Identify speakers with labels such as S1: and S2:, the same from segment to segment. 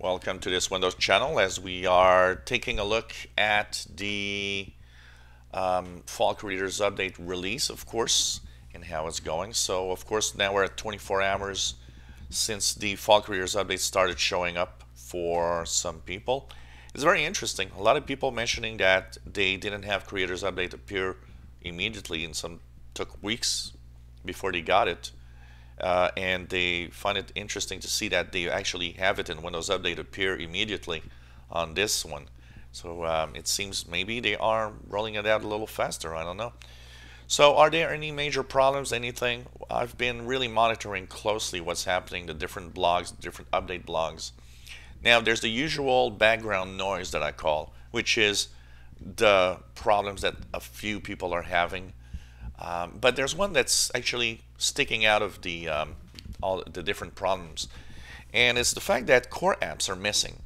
S1: Welcome to this Windows channel as we are taking a look at the um, Fall Creators Update release, of course, and how it's going. So, of course, now we're at 24 hours since the Fall Creators Update started showing up for some people. It's very interesting. A lot of people mentioning that they didn't have Creators Update appear immediately and some took weeks before they got it uh, and they find it interesting to see that they actually have it in Windows Update appear immediately on this one. So um, it seems maybe they are rolling it out a little faster. I don't know. So are there any major problems, anything? I've been really monitoring closely what's happening, the different blogs, different update blogs. Now there's the usual background noise that I call, which is the problems that a few people are having um, but there's one that's actually sticking out of the um, all the different problems, and it's the fact that core apps are missing.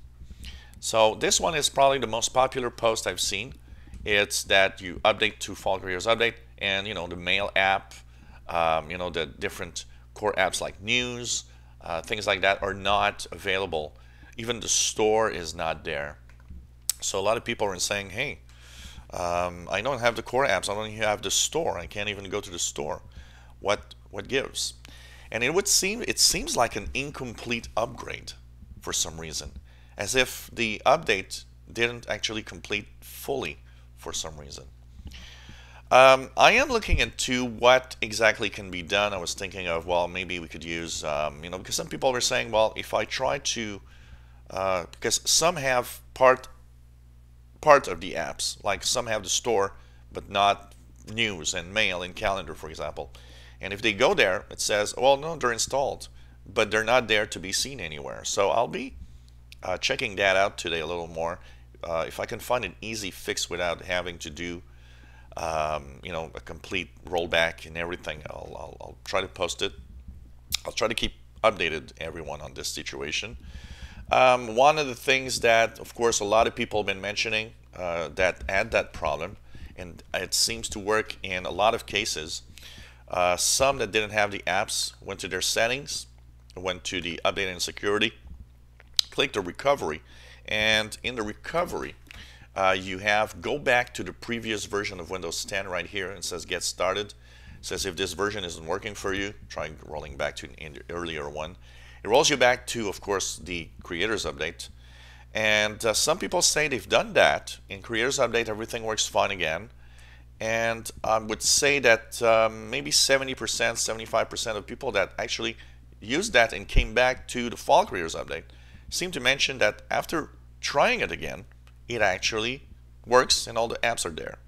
S1: So this one is probably the most popular post I've seen. It's that you update to Fall Creators Update, and you know the Mail app, um, you know the different core apps like News, uh, things like that are not available. Even the store is not there. So a lot of people are saying, hey, um, I don't have the core apps. I don't even have the store. I can't even go to the store. What what gives? And it would seem it seems like an incomplete upgrade for some reason, as if the update didn't actually complete fully for some reason. Um, I am looking into what exactly can be done. I was thinking of well, maybe we could use um, you know because some people were saying well, if I try to uh, because some have part part of the apps. Like some have the store, but not news and mail and calendar, for example. And if they go there, it says, well, no, they're installed, but they're not there to be seen anywhere. So I'll be uh, checking that out today a little more. Uh, if I can find an easy fix without having to do, um, you know, a complete rollback and everything, I'll, I'll, I'll try to post it. I'll try to keep updated everyone on this situation. Um, one of the things that, of course, a lot of people have been mentioning uh, that had that problem, and it seems to work in a lot of cases. Uh, some that didn't have the apps went to their settings, went to the update and security, clicked the recovery, and in the recovery, uh, you have go back to the previous version of Windows 10 right here and says get started. It says if this version isn't working for you, try rolling back to an earlier one. It rolls you back to, of course, the Creators Update. And uh, some people say they've done that. In Creators Update, everything works fine again. And I would say that um, maybe 70%, 75% of people that actually used that and came back to the Fall Creators Update seem to mention that after trying it again, it actually works and all the apps are there.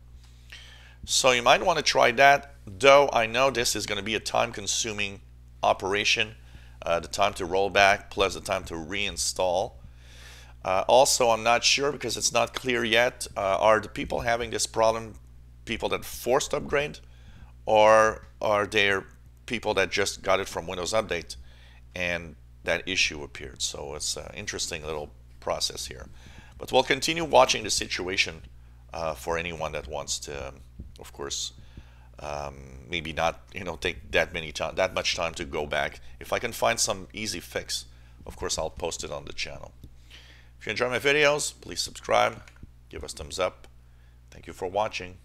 S1: So you might want to try that, though I know this is going to be a time-consuming operation uh, the time to roll back plus the time to reinstall. Uh, also, I'm not sure because it's not clear yet, uh, are the people having this problem people that forced upgrade or are there people that just got it from Windows Update and that issue appeared. So it's an interesting little process here. But we'll continue watching the situation uh, for anyone that wants to, of course, um, maybe not you know take that many time that much time to go back. If I can find some easy fix of course I'll post it on the channel. If you enjoy my videos please subscribe give us thumbs up. Thank you for watching